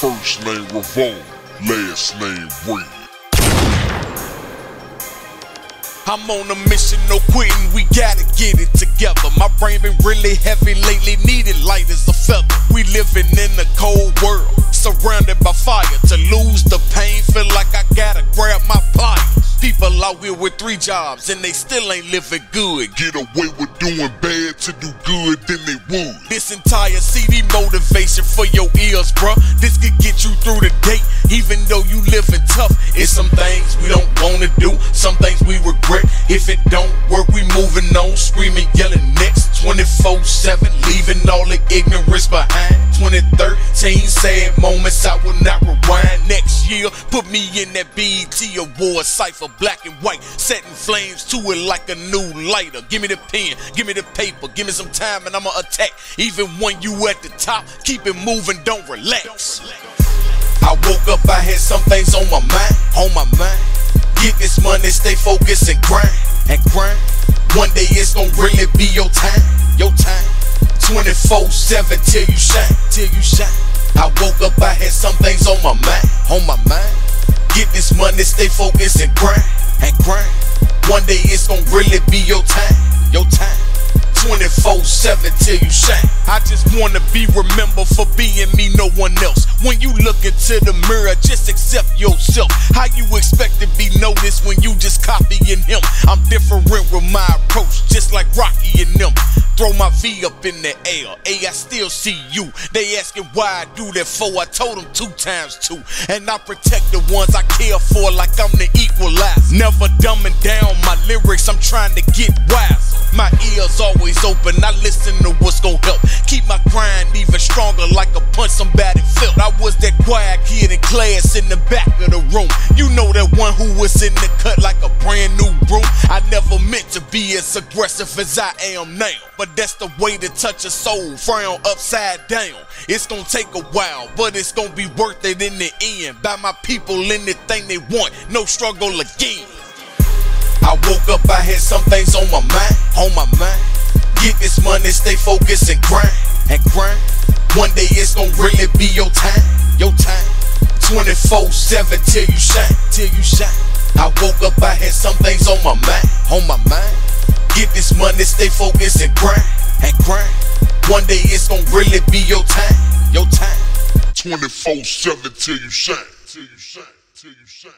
First name Ravon, last name Redd. I'm on a mission, no quitting, we gotta get it together. My brain been really heavy lately, needed light as a feather. We living in a cold world, surrounded by fire. To lose the out here with three jobs and they still ain't living good. Get away with doing bad to do good, then they would. This entire CD motivation for your ears, bruh. This could get you through the day, even though you living tough. It's some things we don't wanna do, some things we regret. If it don't work, we moving on, screaming, yelling next. 24-7, leaving all the ignorance behind. 2013, sad moments I will not rewind. Year, put me in that BET award cipher, black and white, setting flames to it like a new lighter. Give me the pen, give me the paper, give me some time and I'ma attack. Even when you at the top, keep it moving, don't relax. I woke up, I had some things on my mind, on my mind. Get this money, stay focused and grind, and grind. One day it's gonna really be your time, your time. 24-7 till you shine, till you shine. I woke up, I had some things on my mind, on my mind. Get this money, stay focused and grind, and grind. One day it's gonna really be your time, your time. 24-7 till you shine. I just wanna be remembered for being me, no one else. When you look into the mirror, just accept yourself. How you expect to be noticed when you just copying him? I'm different with my approach, just like Rocky and them. Throw my V up in the air, hey, I still see you. They asking why I do that for, I told them two times two. And I protect the ones I care for like I'm the equalizer. Never dumbing down my lyrics, I'm trying to get wise. My ears always open, I listen to what's gonna help. Keep my grind even stronger like a punch somebody that quiet kid in class in the back of the room. You know that one who was in the cut like a brand new broom. I never meant to be as aggressive as I am now. But that's the way to touch a soul, frown upside down. It's gonna take a while, but it's gonna be worth it in the end. By my people anything they want, no struggle again. I woke up, I had some things on my mind, on my mind. Get this money, stay focused and grind, and grind. One day it's gonna really be your time, your time. 24-7 till you shine, till you shine. I woke up, I had some things on my mind, on my mind. Get this money, stay focused and grind, and grind. One day it's gonna really be your time, your time. 24-7 till you shine, till you shine, till you shine.